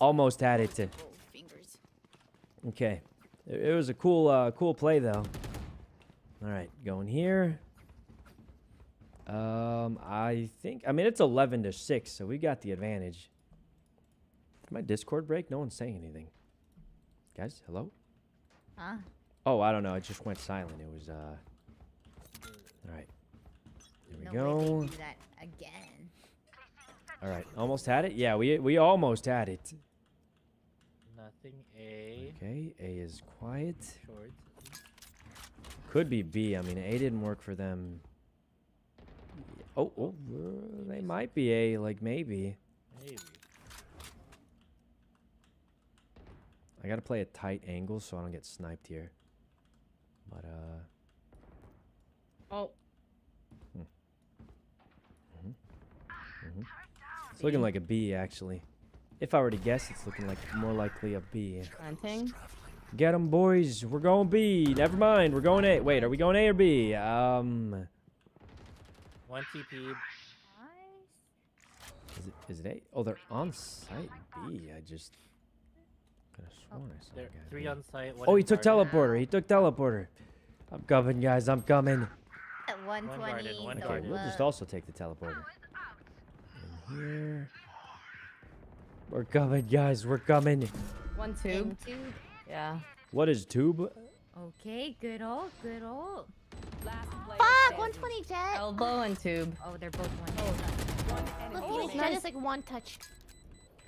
Almost had it. To, okay. It, was a cool, uh, cool play though. All right, going here. Um, I think. I mean, it's eleven to six, so we got the advantage. Did my Discord break? No one's saying anything. Guys, hello. Huh? Oh, I don't know. It just went silent. It was uh. All right. Here we no go. way they do that again. All right, almost had it. Yeah, we we almost had it. Nothing. A. Okay, A is quiet. Short. Could be B. I mean, A didn't work for them. Oh, oh, they might be A. Like maybe. Maybe. I gotta play a tight angle so I don't get sniped here. But uh, Oh, hmm. mm-hmm. Mm-hmm. it's looking like a B actually. If I were to guess, it's looking like more likely a B. planting. them, boys. We're going B. Never mind. We're going A. Wait, are we going A or B? Um, One TP. Nice. is it is it A? Oh, they're on site B. I just could have sworn I saw a There, guy three B. on site. One Oh, he took garden. teleporter. He took teleporter. I'm coming, guys. I'm coming. At 120. garden, one so, Okay, we'll just also take the teleporter. In here. We're coming, guys. We're coming. One tube. into- Yeah. What is tube? Okay, good old, good old. Last Fuck, 120 Jett. Elbow and tube. Oh, they're both one. One enemy Look, Jett is like one touch.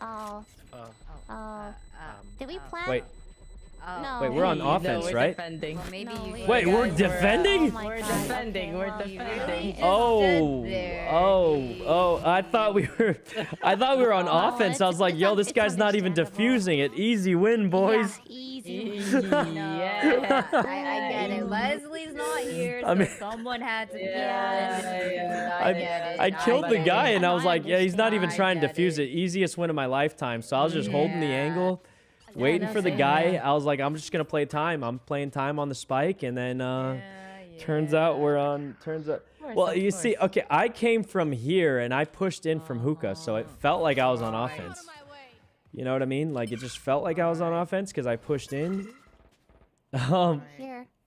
Oh, Oh, oh. um, Did we uh, plan? Wait, Oh. No. Wait, we're on Hey, no, offense, we're right? Defending. Well, maybe No, you. wait. Wait, we're we're, uh, defending? Oh We're God, defending. We're defending. Oh, oh, oh! I thought we were, I thought we were on Oh, offense. I was like, yo, this guy's not even understandable. defusing it. Easy win, boys. Yeah, easy. Yeah. I, I get it. Leslie's not here, so I mean- someone had to. Yeah, Yeah, yeah, I I, get it. I killed the guy, and I was like, yeah, he's not even trying to get defuse it. it. Easiest win of my lifetime. So I was just holding the Yeah. waiting no, for the same guy. here. I was like, I'm just gonna play time. I'm playing time on the spike, and then uh, Yeah, turns out we're on. Turns out. course, Well, of you see, okay, I came from here and I pushed in from hookah, so it felt like I was on offense. You know what I mean? Like it just felt like I was on offense because I pushed in. Um, Here.